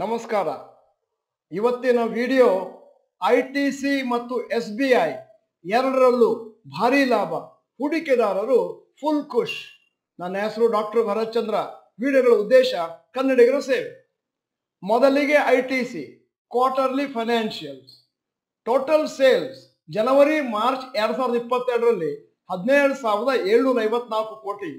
ನಮಸ್ಕಾರ. ಇವತ್ತಿನ video I T C ಮತ್ತು ಎಸ್ ಬಿ ಐ ಎರಡರಲ್ಲೂ ಭಾರಿ ಲಾಭ. ಹೂಡಿಕೆದಾರರು ಫುಲ್ ಖುಷ್. ನನ್ನ ಹೆಸರು ಡಾಕ್ಟರ್ ಭರತ್ ಚಂದ್ರ ವಿಡಿಯೋಗಳ ಉದ್ದೇಶ ಕನ್ನಡಿಗರ ಸೇವೆ. ಮೊದಲಿಗೆ I T C, quarterly financials. Total sales January, March ಎರಡು ಸಾವಿರದ ಇಪ್ಪತ್ತೆರಡರಲ್ಲಿ ಹದಿನೇಳು ಸಾವಿರದ ಏಳ್ನೂರ ಐವತ್ನಾಲ್ಕು ಕೋಟಿ.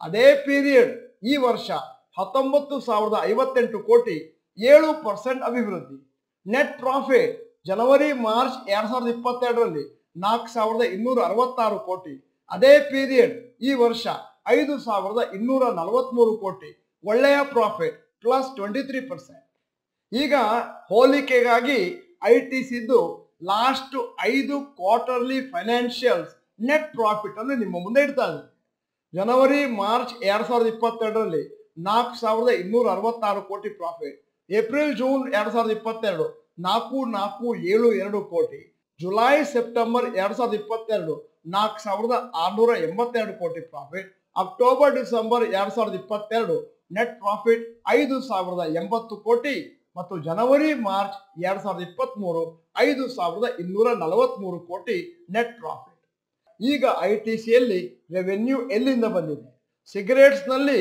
ಅದೇ ಪೀರಿಯಡ್ ಈ ವರ್ಷ ಹತ್ತೊಂಬತ್ತು ಸಾವಿರದ ಐವತ್ತೆಂಟು ಕೋಟಿ. ಏಳು ಪರ್ಸೆಂಟ್ ಅಭಿವೃದ್ಧಿ. ನೆಟ್ ಪ್ರಾಫಿಟ್ ಜನವರಿ, ಮಾರ್ಚ್ ಎರಡ್ ಸಾವಿರದ ಇಪ್ಪತ್ತೆರಡರಲ್ಲಿ ನಾಲ್ಕು ಸಾವಿರದ ಇನ್ನೂರ ಅರವತ್ತಾರು ಕೋಟಿ. ಅದೇ ಪೀರಿಯಡ್ ಈ ವರ್ಷ ಐದು ಸಾವಿರದ ಇನ್ನೂರ ನಲವತ್ಮೂರು ಕೋಟಿ. ಒಳ್ಳೆಯ profit plus twenty three percent ಈಗ ಹೋಲಿಕೆಗಾಗಿ ಐ ಟಿ ಸಿದ್ದು ಲಾಸ್ಟ್ ಐದು ಕ್ವಾರ್ಟರ್ಲಿ ಫೈನಾನ್ಷಿಯಲ್ಸ್ ನೆಟ್ ಪ್ರಾಫಿಟ್ ಅನ್ನು ನಿಮ್ಮ ಮುಂದೆ ಇಡ್ತಾ ಇದೆ ಜನವರಿ, ಮಾರ್ಚ್ ಎರಡ್ ಸಾವಿರದ ಇಪ್ಪತ್ತೆರಡರಲ್ಲಿ ನಾಲ್ಕು ಸಾವಿರದ ಇನ್ನೂರ ಅರವತ್ತಾರು ಕೋಟಿ ಪ್ರಾಫಿಟ್ ಏಪ್ರಿಲ್, ಜೂನ್ ಎರಡ್ ಸಾವಿರದ ಇಪ್ಪತ್ತೆರಡು, ನಾಲ್ಕು ನಾಲ್ಕು, ಏಳು, ಎರಡು ಕೋಟಿ. ಜುಲೈ, ಸೆಪ್ಟೆಂಬರ್ ಎರಡ್ ಸಾವಿರದ ಇಪ್ಪತ್ತೆರಡು, ನಾಲ್ಕು ಸಾವಿರದ ಆರ್ನೂರ ಎಂಬತ್ತೆರಡು ಕೋಟಿ ಪ್ರಾಫಿಟ್ ಅಕ್ಟೋಬರ್, ಡಿಸೆಂಬರ್ ಎರಡ್ ಸಾವಿರದ ಇಪ್ಪತ್ತೆರಡು ನೆಟ್ ಪ್ರಾಫಿಟ್ ಐದು ಸಾವಿರದ ಎಂಬತ್ತು ಕೋಟಿ. ಮತ್ತು ಜನವರಿ, ಮಾರ್ಚ್ ಎರಡ್ ಸಾವಿರದ ಇಪ್ಪತ್ತ್ ಮೂರು ಐದು ಸಾವಿರದ ಇನ್ನೂರ ನಲವತ್ಮೂರು ಕೋಟಿ ನೆಟ್ ಪ್ರಾಫಿಟ್ ಈಗ ಐ ಟಿ ಸಿಯಲ್ಲಿ ರೆವೆನ್ಯೂ ಎಲ್ಲಿಂದ ಬಂದಿದೆ? ಸಿಗರೇಟ್ಸ್ನಲ್ಲಿ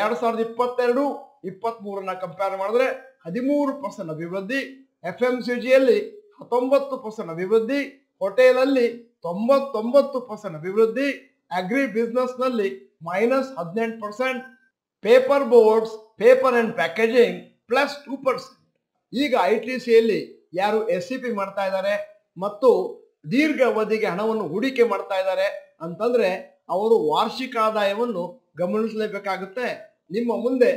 ಎರಡ್ ಸಾವಿರದ ಇಪ್ಪತ್ತೆರಡು ಇಪ್ಪತ್ತ್ ಮೂರನ್ನ ಕಂಪೇರ್ ಮಾಡಿದ್ರೆ ಹದಿಮೂರು ಪರ್ಸೆಂಟ್ ಅಭಿವೃದ್ಧಿ ಎಫ್ ಎಂ ಸಿ ಜಿಯಲ್ಲಿ ಹತ್ತೊಂಬತ್ತು ಪರ್ಸೆಂಟ್ ಅಭಿವೃದ್ಧಿ ಹೋಟೆಲ್ ಅಲ್ಲಿ ತೊಂಬತ್ತೊಂಬತ್ತು ಪರ್ಸೆಂಟ್ ಅಭಿವೃದ್ಧಿ ಅಗ್ರಿ ಬಿಸ್ನೆಸ್ನಲ್ಲಿ ಮೈನಸ್ ಹದಿನೆಂಟು percent paper boards paper and packaging plus two percent ಈಗ ಐ ಟಿ ಸಿಯಲ್ಲಿ ಯಾರು ಎಸ್ ಸಿ ಪಿ ಮಾಡ್ತಾ ಇದ್ದಾರೆ ಮತ್ತು ದೀರ್ಘ ಅವಧಿಗೆ ಹಣವನ್ನು ಹೂಡಿಕೆ ಮಾಡ್ತಾ ಇದ್ದಾರೆ ಅಂತಂದ್ರೆ ಅವರು ವಾರ್ಷಿಕ ಆದಾಯವನ್ನು ಗಮನಿಸಲೇಬೇಕಾಗುತ್ತೆ. ನಿಮ್ಮ ಮುಂದೆ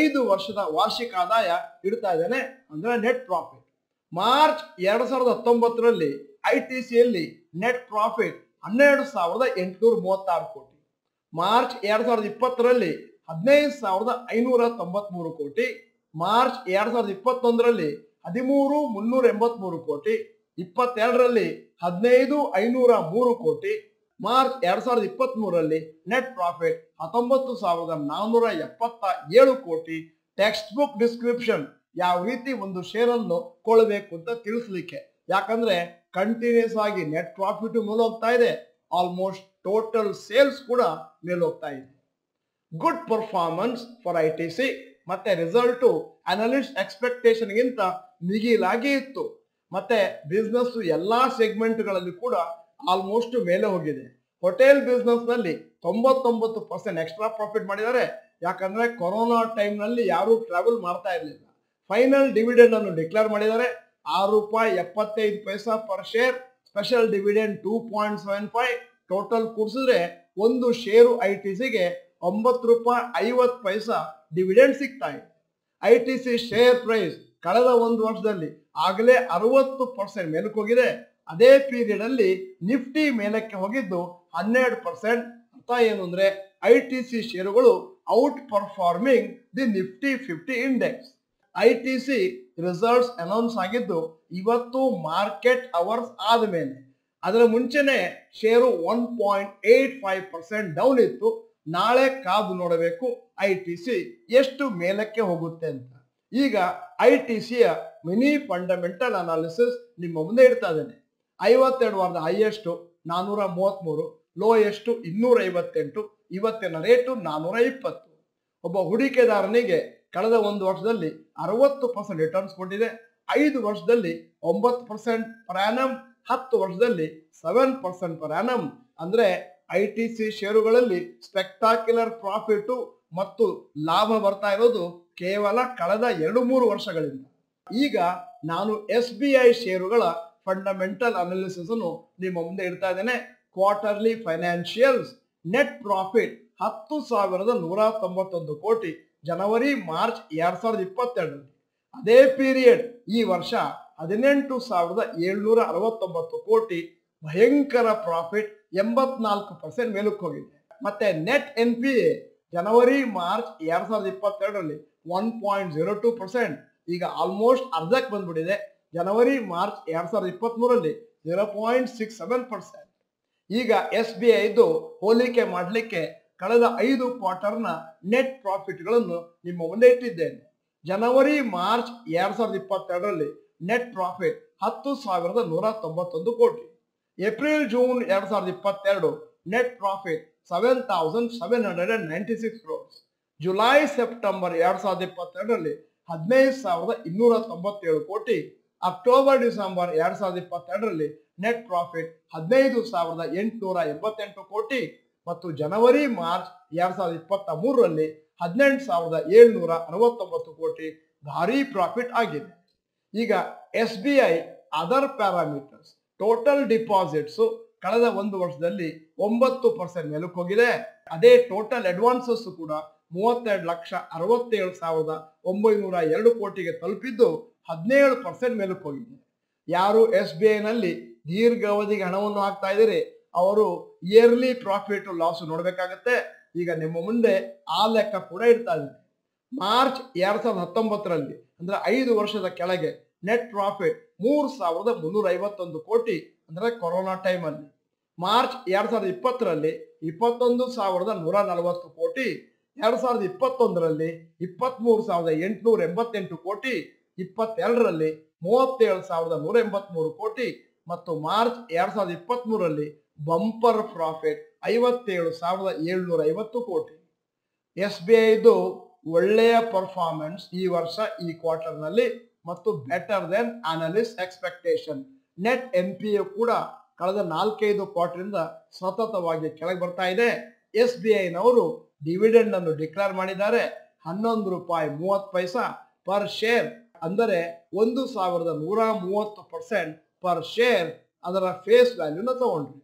ಐದು ವರ್ಷದ ವಾರ್ಷಿಕ ಆದಾಯ ಇಡ್ತಾ ಇದ್ದೇನೆ ಅಂದ್ರೆ ನೆಟ್ ಪ್ರಾಫಿಟ್ ಮಾರ್ಚ್ ಎರಡ್ ಸಾವಿರದ ಹತ್ತೊಂಬತ್ತರಲ್ಲಿ ಐ ಟಿ ಸಿಯಲ್ಲಿ ನೆಟ್ ಪ್ರಾಫಿಟ್ ಹನ್ನೆರಡು ಸಾವಿರದ ಎಂಟುನೂರ ಮೂವತ್ತಾರು ಕೋಟಿ. ಮಾರ್ಚ್ ಎರಡ್ ಸಾವಿರದ ಇಪ್ಪತ್ತರಲ್ಲಿ ಹದಿನೈದು ಸಾವಿರದ ಐನೂರ ತೊಂಬತ್ಮೂರು ಕೋಟಿ. ಮಾರ್ಚ್ ಎರಡ್ ಸಾವಿರದ ಇಪ್ಪತ್ತೊಂದರಲ್ಲಿ ಹದಿಮೂರು ಮುನ್ನೂರ ಎಂಬತ್ಮೂರು ಕೋಟಿ. ಇಪ್ಪತ್ತೆರಡರಲ್ಲಿ ಹದಿನೈದು ಐನೂರ ಮೂರು ಕೋಟಿ. ಮಾರ್ಚ್ ಎರಡ್ ಸಾವಿರದ ಇಪ್ಪತ್ತ್ ಮೂರಲ್ಲಿ ನೆಟ್ ಪ್ರಾಫಿಟ್ ಹತ್ತೊಂಬತ್ತು ಸಾವಿರದ ನಾನ್ನೂರ ಎಪ್ಪತ್ತ ಏಳು ಕೋಟಿ ಟೆಕ್ಸ್ಟ್ ಬುಕ್ ಡಿಸ್ಕ್ರಿಪ್ಷನ್ ಯಾವ ರೀತಿ ಒಂದು ಶೇರ್ ಅನ್ನು ಕೊಳ್ಳಬೇಕು ಅಂತ ತಿಳಿಸ್ಲಿಕ್ಕೆ. ಯಾಕಂದ್ರೆ ಕಂಟಿನ್ಯೂಸ್ ಆಗಿ ನೆಟ್ ಪ್ರಾಫಿಟ್ ಮೇಲೆ ಹೋಗ್ತಾ ಇದೆ. ಆಲ್ಮೋಸ್ಟ್ ಟೋಟಲ್ ಸೇಲ್ಸ್ ಕೂಡ ಮೇಲೆ ಹೋಗ್ತಾ ಇದೆ. Good performance for I T C. ಮತ್ತೆ ರಿಸಲ್ಟು ಅನಲಿಸ್ಟ್ ಎಕ್ಸ್ಪೆಕ್ಟೇಷನ್ಗಿಂತ ಮಿಗಿಲಾಗಿ ಇತ್ತು. ಮತ್ತೆ ಬಿಸ್ನೆಸ್ ಎಲ್ಲಾ ಸೆಗ್ಮೆಂಟ್ಗಳಲ್ಲಿ ಕೂಡ ಆಲ್ಮೋಸ್ಟ್ ಮೇಲೆ ಹೋಗಿದೆ. ಹೋಟೆಲ್ ಬಿಸ್ನೆಸ್ನಲ್ಲಿ ತೊಂಬತ್ತೊಂಬತ್ತು ಪರ್ಸೆಂಟ್ ಎಕ್ಸ್ಟ್ರಾ ಪ್ರಾಫಿಟ್ ಮಾಡಿದ್ದಾರೆ. ಯಾಕಂದ್ರೆ ಕೊರೋನಾ ಟೈಮ್ನಲ್ಲಿ ಯಾರು ಟ್ರಾವೆಲ್ ಮಾಡ್ತಾ ಇರಲಿಲ್ಲ. ಫೈನಲ್ ಡಿವಿಡೆಂಡ್ ಅನ್ನು ಡಿಕ್ಲೇರ್ ಮಾಡಿದ್ದಾರೆ. ಆರು ರೂಪಾಯಿ ಎಪ್ಪತ್ತೈದು paisa per share special dividend two point seven five total ಕೂಡಿಸಿದ್ರೆ ಒಂದು ಶೇರು ಐ ಟಿ ಸಿಗೆ ಒಂಬತ್ತು ರೂಪಾಯಿ ಐವತ್ತು ಪೈಸಾ ಡಿವಿಡೆಂಡ್ ಸಿಗ್ತಾ ಇದೆ. I T C share price ಕಳೆದ ಒಂದು ವರ್ಷದಲ್ಲಿ ಆಗಲೇ ಅರವತ್ತು ಪರ್ಸೆಂಟ್ ಮೇಲಕ್ಕೆ ಹೋಗಿದೆ. ಅದೇ ಪೀರಿಯಡ್ ಅಲ್ಲಿ ನಿಫ್ಟಿ ಮೇಲಕ್ಕೆ ಹೋಗಿದ್ದು ಹನ್ನೆರಡು ಪರ್ಸೆಂಟ್ ಅರ್ಥ ಏನು ಅಂದ್ರೆ ಐ ಟಿ ಸಿ ಷೇರುಗಳು out performing the Nifty fifty index. I T C results announce ಆಗಿದ್ದು ಇವತ್ತು ಮಾರ್ಕೆಟ್ ಅವರ್ಸ್ ಆದಮೇಲೆ. ಅದರ ಮುಂಚೆನೆ share one point eight five percent down ಇತ್ತು. ನಾಳೆ ಕಾದು ನೋಡಬೇಕು ಐ ಟಿ ಸಿ ಎಷ್ಟು ಮೇಲಕ್ಕೆ ಹೋಗುತ್ತೆ ಅಂತ. ಈಗ ಐ ಟಿ ಸಿಯ ಮಿನಿ ಫಂಡಮೆಂಟಲ್ ಅನಾಲಿಸಿಸ್ ನಿಮ್ಮ ಮುಂದೆ ಇಡ್ತಾ ಇದ್ದೇನೆ. ಐವತ್ತೆರಡು ವಾರದ ಹೈಯೆಸ್ಟ್ ನಾನೂರ ಮೂವತ್ಮೂರು ಲೋಯೆಸ್ಟ್ ಇನ್ನೂರ ಐವತ್ತೆಂಟು, ಇವತ್ತಿನ ರೇಟು ನಾನ್ನೂರ ಇಪ್ಪತ್ತು. ಒಬ್ಬ ಹೂಡಿಕೆದಾರನಿಗೆ ಕಳೆದ ಒಂದು ವರ್ಷದಲ್ಲಿ ಅರವತ್ತು ಪರ್ಸೆಂಟ್ ರಿಟರ್ನ್ಸ್ ಕೊಟ್ಟಿದೆ. ಐದು ವರ್ಷದಲ್ಲಿ ಒಂಬತ್ತು ಪರ್ಸೆಂಟ್ ಪ್ರಯಾಣಂ ಹತ್ತು ವರ್ಷದಲ್ಲಿ ಸೆವೆನ್ ಪರ್ಸೆಂಟ್ ಪ್ರಯಾಣಂ ಅಂದರೆ ಐ ಟಿ ಸಿ ಷೇರುಗಳಲ್ಲಿ ಸ್ಪೆಕ್ಟಾಕ್ಯುಲರ್ ಪ್ರಾಫಿಟು ಮತ್ತು ಲಾಭ ಬರ್ತಾ ಇರೋದು ಕೇವಲ ಕಳೆದ ಎರಡು ಮೂರು ವರ್ಷಗಳಿಂದ. ಈಗ ನಾನು ಎಸ್ ಬಿ ಐ ಷೇರುಗಳ ಫಂಡಮೆಂಟಲ್ ಅನಾಲಿಸಿಸ್ ಅನ್ನು ನಿಮ್ಮ ಮುಂದೆ ಇಡ್ತಾ ಇದ್ದೇನೆ. ಕ್ವಾರ್ಟರ್ಲಿ ಫೈನಾನ್ಷಿಯಲ್ಸ್ ನೆಟ್ ಪ್ರಾಫಿಟ್ ಹತ್ತು ಸಾವಿರದ ನೂರ ತೊಂಬತ್ತೊಂದು ಕೋಟಿ, ಜನವರಿ, ಮಾರ್ಚ್ ಎರಡ್ ಸಾವಿರದ ಇಪ್ಪತ್ತೆರಡರಲ್ಲಿ ಅದೇ ಪೀರಿಯಡ್ ಈ ವರ್ಷ ಹದಿನೆಂಟು ಸಾವಿರದ ಏಳ್ನೂರ ಅರವತ್ತೊಂಬತ್ತು ಕೋಟಿ, ಭಯಂಕರ ಪ್ರಾಫಿಟ್ ಎಂಬತ್ನಾಲ್ಕು ಪರ್ಸೆಂಟ್ ಮೇಲಕ್ಕೆ ಹೋಗಿದೆ. ಮತ್ತೆ ನೆಟ್ ಎನ್ ಪಿ ಎ ಜನವರಿ, ಮಾರ್ಚ್ ಎರಡ್ ಸಾವಿರದ ಇಪ್ಪತ್ತೆರಡರಲ್ಲಿ one point zero two percent ಈಗ ಆಲ್ಮೋಸ್ಟ್ ಅರ್ಧಕ್ಕೆ ಬಂದ್ಬಿಟ್ಟಿದೆ. ಜನವರಿ ಮಾರ್ಚ್ ಎರಡ್ ಸಾವಿರದ ಇಪ್ಪತ್ತ್ ಮೂರಲ್ಲಿ zero point six seven percent ಈಗ ಎಸ್ ಬಿ ಐದು ಹೋಲಿಕೆ ಮಾಡಲಿಕ್ಕೆ ಕಳೆದ ಐದು ಕ್ವಾರ್ಟರ್ನ ನೆಟ್ ಪ್ರಾಫಿಟ್ಗಳನ್ನು ನಿಮ್ಮ ಮುಂದೆ ಇಟ್ಟಿದ್ದೇನೆ. ಜನವರಿ ಮಾರ್ಚ್ ಎರಡ್ ಸಾವಿರದ ಇಪ್ಪತ್ತೆರಡರಲ್ಲಿ ನೆಟ್ ಪ್ರಾಫಿಟ್ ಹತ್ತು ಸಾವಿರದ ನೂರ ತೊಂಬತ್ತೊಂದು ಕೋಟಿ. ಏಪ್ರಿಲ್ ಜೂನ್ ಎರಡ್ ಸಾವಿರದ ಇಪ್ಪತ್ತೆರಡು net profit seven thousand seven hundred and ninety six crores July September ಎರಡ್ ಸಾವಿರದ ಇಪ್ಪತ್ತೆರಡರಲ್ಲಿ ಹದಿನೈದು ಸಾವಿರದ ಇನ್ನೂರ ತೊಂಬತ್ತೇಳು ಕೋಟಿ. ಅಕ್ಟೋಬರ್ ಡಿಸೆಂಬರ್ ಎರಡ್ ಸಾವಿರದ ಇಪ್ಪತ್ತೆರಡರಲ್ಲಿ ನೆಟ್ ಪ್ರಾಫಿಟ್ ಹದಿನೈದು ಸಾವಿರದ ಎಂಟುನೂರ ಎಂಬತ್ತೆಂಟು ಕೋಟಿ ಮತ್ತು ಜನವರಿ, ಮಾರ್ಚ್ ಎರಡ್ ಸಾವಿರದ ಇಪ್ಪತ್ತ ಮೂರರಲ್ಲಿ ಹದಿನೆಂಟು ಸಾವಿರದ ಏಳ್ನೂರ ಅರವತ್ತೊಂಬತ್ತು ಕೋಟಿ ಭಾರಿ ಪ್ರಾಫಿಟ್ ಆಗಿದೆ. ಈಗ S B I other parameters total deposits ಕಳೆದ ಒಂದು ವರ್ಷದಲ್ಲಿ ಒಂಬತ್ತು ಪರ್ಸೆಂಟ್ ಮೇಲಕ್ಕೆ ಹೋಗಿದೆ ಅದೇ ಟೋಟಲ್ ಅಡ್ವಾನ್ಸಸ್ ಕೂಡ ಮೂವತ್ತೆರಡು ಲಕ್ಷ ಅರವತ್ತೇಳು ಸಾವಿರದ ಒಂಬೈನೂರ ಎರಡು ಕೋಟಿಗೆ ತಲುಪಿದ್ದು ಹದಿನೇಳು ಪರ್ಸೆಂಟ್ ಮೇಲಕ್ಕೆ ಹೋಗಿದೆ. ಯಾರು ಎಸ್ ಬಿ ಐನಲ್ಲಿ ದೀರ್ಘಾವಧಿಗೆ ಹಣವನ್ನು ಹಾಕ್ತಾ ಇದ್ದೀರಿ, ಅವರು ಇಯರ್ಲಿ ಪ್ರಾಫಿಟ್ ಲಾಸ್ ನೋಡಬೇಕಾಗತ್ತೆ. ಈಗ ನಿಮ್ಮ ಮುಂದೆ ಆ ಲೆಕ್ಕ ಕೂಡ ಇಡ್ತಾ ಇದೆ ಮಾರ್ಚ್ ಎರಡ್ ಸಾವಿರದ ಹತ್ತೊಂಬತ್ತರಲ್ಲಿ, ಅಂದ್ರೆ ಐದು ವರ್ಷದ ಕೆಳಗೆ ನೆಟ್ ಪ್ರಾಫಿಟ್ ಮೂರು ಸಾವಿರದ ಮುನ್ನೂರ ಐವತ್ತೊಂದು ಕೋಟಿ, ಅಂದ್ರೆ ಕೊರೋನಾ ಟೈಮಲ್ಲಿ ಮಾರ್ಚ್ ಎರಡ್ ಸಾವಿರದ ಇಪ್ಪತ್ತರಲ್ಲಿ ಇಪ್ಪತ್ತೊಂದು ಸಾವಿರದ ನೂರ ನಲವತ್ತು ಕೋಟಿ ಎರಡ್ ಸಾವಿರದ ಇಪ್ಪತ್ತೊಂದರಲ್ಲಿ ಇಪ್ಪತ್ಮೂರು ಸಾವಿರದ ಎಂಟುನೂರ ಎಂಬತ್ತೆಂಟು ಕೋಟಿ, ಇಪ್ಪತ್ತೆರಡರಲ್ಲಿ ಮೂವತ್ತೇಳು ಸಾವಿರದ ನೂರ ಎಂಬತ್ಮೂರು ಕೋಟಿ ಮತ್ತು ಮಾರ್ಚ್ ಎರಡು ಸಾವಿರದ ಇಪ್ಪತ್ಮೂರರಲ್ಲಿ ಬಂಪರ್ ಪ್ರಾಫಿಟ್ ಐವತ್ತೇಳು ಸಾವಿರದ ಏಳ್ನೂರ ಐವತ್ತು ಕೋಟಿ. ಎಸ್ ಬಿ ಐದು ಒಳ್ಳೆಯ ಪರ್ಫಾರ್ಮೆನ್ಸ್ ಈ ವರ್ಷ ಈ ಕ್ವಾರ್ಟರ್ನಲ್ಲಿ ಮತ್ತು better than analyst expectation net N P you ಕೂಡ ಕಳೆದ ನಾಲ್ಕೈದು ಕ್ವಾರ್ಟರಿಂದ ಸತತವಾಗಿ ಕೆಳಗೆ ಬರ್ತಾ ಇದೆ. ಎಸ್ ಬಿ ಐನವರು ಡಿವಿಡೆಂಡ್ ಅನ್ನು ಡಿಕ್ಲೇರ್ ಮಾಡಿದ್ದಾರೆ, ಹನ್ನೊಂದು ರೂಪಾಯಿ ಮೂವತ್ತು ಪೈಸಾ ಪರ್ ಶೇರ್ ಅಂದರೆ ಒಂದು ಸಾವಿರದ ನೂರ ಮೂವತ್ತು ಪರ್ಸೆಂಟ್ ಪರ್ ಶೇರ್ ಅದರ ಫೇಸ್ ವ್ಯಾಲ್ಯೂನ ತಗೊಂಡ್ರಿ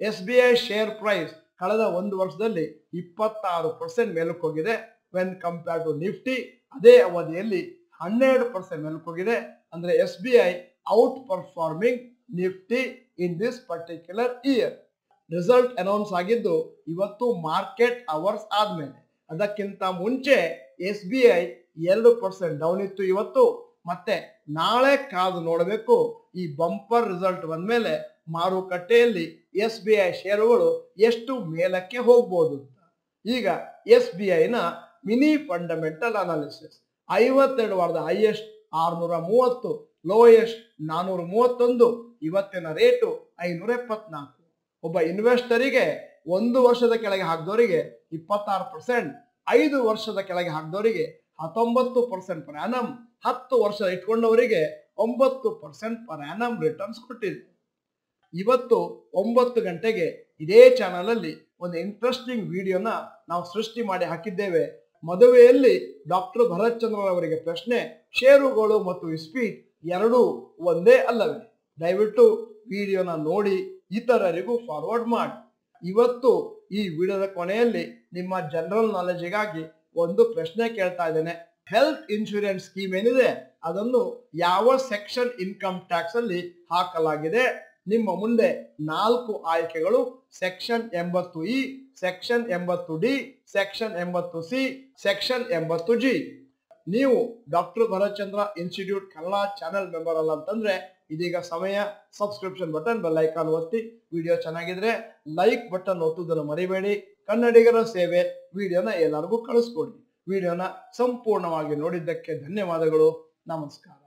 S B I share price ಕಳೆದ ಒಂದು ವರ್ಷದಲ್ಲಿ ಇಪ್ಪತ್ತಾರು ಪರ್ಸೆಂಟ್ ಮೇಲಕ್ಕೆ ಹೋಗಿದೆ. ವೆನ್ ಕಂಪೇರ್ ಟು ನಿಫ್ಟಿ ಅದೇ ಅವಧಿಯಲ್ಲಿ ಹನ್ನೆರಡು ಪರ್ಸೆಂಟ್ ಮೇಲಕ್ಕೆ ಹೋಗಿದೆ. ಅಂದ್ರೆ S B I out performing Nifty in this particular year result announce ಆಗಿದ್ದು ಇವತ್ತು ಮಾರ್ಕೆಟ್ ಅವರ್ಸ್ ಆದ್ಮೇಲೆ. ಅದಕ್ಕಿಂತ ಮುಂಚೆ ಎಸ್ ಬಿ ಐ ಎರಡು ಪರ್ಸೆಂಟ್ ಡೌನ್ ಇತ್ತು ಇವತ್ತು. ಮತ್ತೆ ನಾಳೆ ಕಾದು ನೋಡಬೇಕು. ಈ ಬಂಪರ್ ರಿಸಲ್ಟ್ ಬಂದ್ಮೇಲೆ ಮಾರುಕಟ್ಟೆಯಲ್ಲಿ ಎಸ್ ಬಿ ಐ ಷೇರುಗಳು ಎಷ್ಟು ಮೇಲಕ್ಕೆ ಹೋಗ್ಬೋದು ಅಂತ. ಈಗ ಎಸ್ ಬಿ ಐನ ಮಿನಿ ಫಂಡಮೆಂಟಲ್ ಅನಾಲಿಸಿಸ್ ಐವತ್ತೆರಡು ವಾರದ ಹೈಯೆಸ್ಟ್ ಆರ್ನೂರ ಮೂವತ್ತು ಲೋಯೆಸ್ಟ್ ನಾನೂರ ಮೂವತ್ತೊಂದು ಇವತ್ತಿನ ರೇಟು ಐನೂರ ಎಪ್ಪತ್ನಾಲ್ಕು. ಒಬ್ಬ ಇನ್ವೆಸ್ಟರಿಗೆ ಒಂದು ವರ್ಷದ ಕೆಳಗೆ ಹಾಕಿದವರಿಗೆ ಇಪ್ಪತ್ತಾರು ಪರ್ಸೆಂಟ್ ಐದು ವರ್ಷದ ಕೆಳಗೆ ಹಾಕಿದವರಿಗೆ ಹತ್ತೊಂಬತ್ತು ಪರ್ಸೆಂಟ್ ಪರ್ ಆನಮ್ ಹತ್ತು ವರ್ಷ ಇಟ್ಕೊಂಡವರಿಗೆ ಒಂಬತ್ತು ಪರ್ಸೆಂಟ್ ಪರ್ ಆನಮ್ ರಿಟರ್ನ್ಸ್ ಕೊಟ್ಟಿದೆ ಇವತ್ತು ಒಂಬತ್ತು ಗಂಟೆಗೆ ಇದೇ ಚಾನಲ್ ಅಲ್ಲಿ ಒಂದು ಇಂಟ್ರೆಸ್ಟಿಂಗ್ ವಿಡಿಯೋನ ನಾವು ಸೃಷ್ಟಿ ಮಾಡಿ ಹಾಕಿದ್ದೇವೆ. ಮದುವೆಯಲ್ಲಿ ಡಾಕ್ಟರ್ ಭರತ್ ಪ್ರಶ್ನೆ, ಷೇರುಗಳು ಮತ್ತು ಇಸ್ಪೀಟ್ ಎರಡೂ ಒಂದೇ ಅಲ್ಲವೇ? ದಯವಿಟ್ಟು ವಿಡಿಯೋನ ನೋಡಿ. ಇತರರಿಗೂ ಫಾರ್ವರ್ಡ್ ಮಾಡಿ. ಇವತ್ತು ಈ ವಿಡಿಯೋದ ಕೊನೆಯಲ್ಲಿ ನಿಮ್ಮ ಜನರಲ್ ನಾಲೆಜ್ಗಾಗಿ ಒಂದು ಪ್ರಶ್ನೆ ಕೇಳ್ತಾ ಇದ್ದೇನೆ. ಹೆಲ್ತ್ ಇನ್ಶೂರೆನ್ಸ್ ಸ್ಕೀಮ್ ಏನಿದೆ? ಅದನ್ನು ಯಾವ ಸೆಕ್ಷನ್ ಇನ್ಕಮ್ ಟ್ಯಾಕ್ಸ್ ಅಲ್ಲಿ ಹಾಕಲಾಗಿದೆ? ನಿಮ್ಮ ಮುಂದೆ ನಾಲ್ಕು ಆಯ್ಕೆಗಳು ಸೆಕ್ಷನ್ ಎಂಬತ್ತು ಇ ಸೆಕ್ಷನ್ ಎಂಬತ್ತು ಡಿ ಸೆಕ್ಷನ್ ಎಂಬತ್ತು ಸಿ ಸೆಕ್ಷನ್ ಎಂಬತ್ತು ಜಿ ನೀವು doctor Bharatchandra institute Kannada channel member ಅಲ್ಲ ಅಂತಂದ್ರೆ ಇದೀಗ ಸಮಯ ಸಬ್ಸ್ಕ್ರಿಪ್ಷನ್ ಬಟನ್ ಬೆಲ್ ಐಕಾನ್ ಒತ್ತಿ ವಿಡಿಯೋ ಚೆನ್ನಾಗಿದ್ರೆ ಲೈಕ್ ಬಟನ್ ಒತ್ತುವುದನ್ನು ಮರಿಬೇಡಿ. ಕನ್ನಡಿಗರ ಸೇವೆ ವಿಡಿಯೋನ ಎಲ್ಲರಿಗೂ ಕಳಿಸ್ಕೊಡಿ. ವಿಡಿಯೋನ ಸಂಪೂರ್ಣವಾಗಿ ನೋಡಿದ್ದಕ್ಕೆ ಧನ್ಯವಾದಗಳು. ನಮಸ್ಕಾರ.